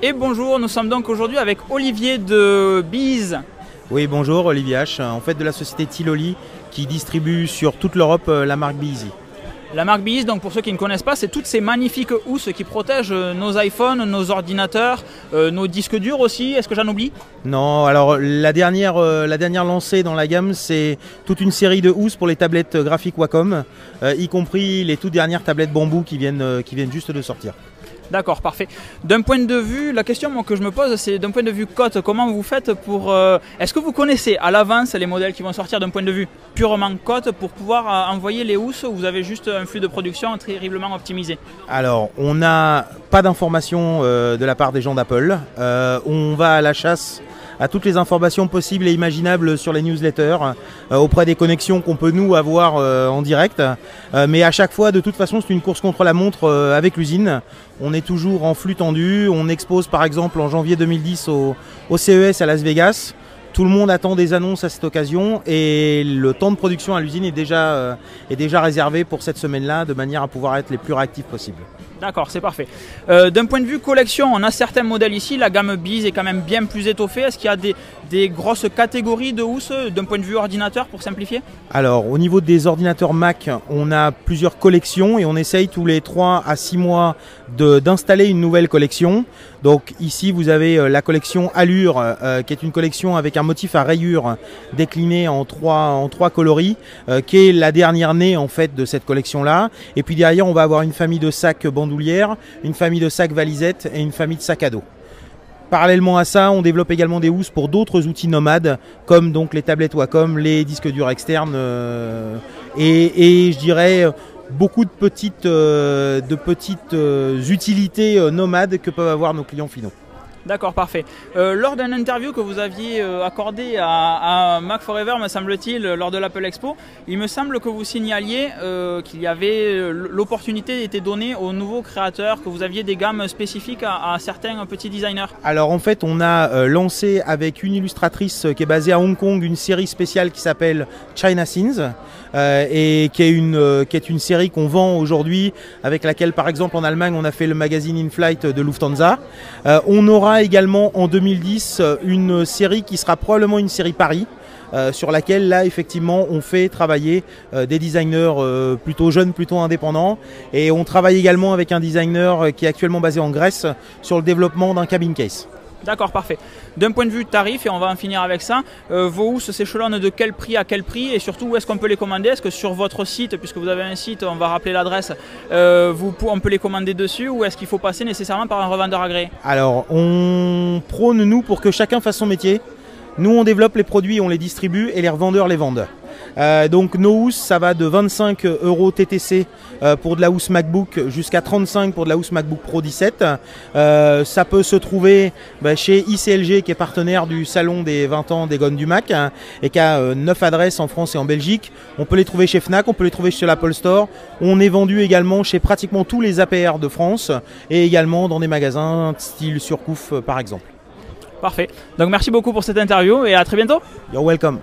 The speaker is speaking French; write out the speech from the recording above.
Et bonjour, nous sommes donc aujourd'hui avec Olivier de Bise. Oui, bonjour, Olivier H, en fait de la société Tiloli qui distribue sur toute l'Europe euh, la marque Beezy. La marque Beezy, donc pour ceux qui ne connaissent pas, c'est toutes ces magnifiques housses qui protègent euh, nos iPhones, nos ordinateurs, euh, nos disques durs aussi. Est-ce que j'en oublie? Non, alors la dernière, la dernière lancée dans la gamme, c'est toute une série de housses pour les tablettes graphiques Wacom, y compris les toutes dernières tablettes bambou qui viennent, qui viennent juste de sortir. D'accord, parfait. D'un point de vue, la question que je me pose, c'est d'un point de vue cote, comment vous faites pour... Euh, est-ce que vous connaissez à l'avance les modèles qui vont sortir d'un point de vue purement cote pour pouvoir euh, envoyer les housses ou vous avez juste un flux de production terriblement optimisé? Alors, on n'a pas d'informations euh, de la part des gens d'Apple. on va à la chasse à toutes les informations possibles et imaginables sur les newsletters, euh, auprès des connexions qu'on peut nous avoir euh, en direct. Euh, mais à chaque fois, de toute façon, c'est une course contre la montre avec l'usine. On est toujours en flux tendu. On expose par exemple en janvier 2010 au, CES à Las Vegas. Tout le monde attend des annonces à cette occasion et le temps de production à l'usine est déjà, est déjà réservé pour cette semaine-là de manière à pouvoir être les plus réactifs possibles. D'accord, c'est parfait. Euh, d'un point de vue collection, on a certains modèles ici. La gamme Bise est quand même bien plus étoffée. Est-ce qu'il y a des, grosses catégories de housses d'un point de vue ordinateur pour simplifier? Alors, au niveau des ordinateurs Mac, on a plusieurs collections et on essaye tous les 3 à 6 mois d'installer une nouvelle collection. Donc ici, vous avez euh, la collection Allure, euh, qui est une collection avec un motif à rayures décliné en trois, en trois coloris, qui est la dernière née en fait de cette collection-là. Et puis derrière, on va avoir une famille de sacs une famille de sacs valisettes et une famille de sacs à dos. Parallèlement à ça, on développe également des housses pour d'autres outils nomades, comme donc les tablettes Wacom, les disques durs externes, euh, et, je dirais beaucoup de petites, euh, de petites euh, utilités nomades que peuvent avoir nos clients finaux. D'accord, parfait. Euh, lors d'une interview que vous aviez euh, accordée à, Mac Forever, me semble-t-il, lors de l'Apple Expo, il me semble que vous signaliez euh, qu'il y avait l'opportunité était donnée aux nouveaux créateurs, que vous aviez des gammes spécifiques à, certains petits designers. Alors en fait, on a lancé avec une illustratrice qui est basée à Hong Kong une série spéciale qui s'appelle China Scenes et qui est une qui est une série qu'on vend aujourd'hui, avec laquelle par exemple en Allemagne on a fait le magazine In Flight de Lufthansa. on aura également en 2010 euh, une série qui sera probablement une série Paris. Euh, sur laquelle là effectivement on fait travailler euh, des designers plutôt jeunes, plutôt indépendants et on travaille également avec un designer qui est actuellement basé en Grèce sur le développement d'un cabin case. D'accord, parfait. D'un point de vue tarif, et on va en finir avec ça, euh, vos housses s'échelonnent de quel prix à quel prix et surtout où est-ce qu'on peut les commander? Est-ce que sur votre site, puisque vous avez un site, on va rappeler l'adresse, euh, on peut les commander dessus ou est-ce qu'il faut passer nécessairement par un revendeur agréé? Alors, on prône nous pour que chacun fasse son métier. Nous, on développe les produits, on les distribue et les revendeurs les vendent. Euh, donc nos housses, ça va de 25 euros TTC euh, pour de la housse MacBook jusqu'à 35 pour de la housse MacBook Pro 17. Euh, ça peut se trouver bah, chez ICLG qui est partenaire du salon des 20 ans des gones du Mac hein, et qui a 9 adresses en France et en Belgique. On peut les trouver chez Fnac, on peut les trouver chez l'Apple Store. On est vendu également chez pratiquement tous les APR de France et également dans des magasins style Surcouf par exemple. Parfait. Donc merci beaucoup pour cette interview et à très bientôt. You're welcome.